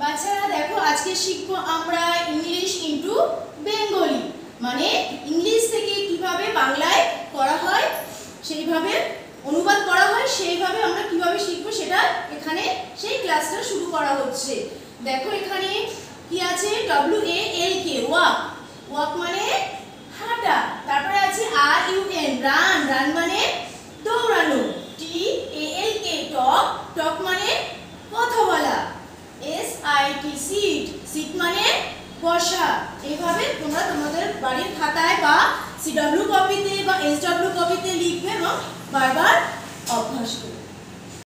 বাচ্চারা দেখো, আজকে শিখব আমরা ইংলিশ ইনটু বেঙ্গলি মানে ইংলিশ থেকে কীভাবে বাংলায় করা হয়, সেইভাবে অনুবাদ করা হয়, সেইভাবে আমরা কীভাবে শিখব সেটা এখানে সেই ক্লাসটা শুরু করা হচ্ছে। দেখো এখানে কি আছে? W A L K walk walk মানে হাঁটা, তারপরে আছে R U N run run মানে দৌড়ানো। টি এ এল কে টক টক মানে সিট মানে বসা। এইভাবে তোমরা তোমাদের বাড়ির খাতায় বা সিডব্লিউ কপিতে বা এসডব্লিউ কপিতে লিখবে এবং বারবার অভ্যাস করবে।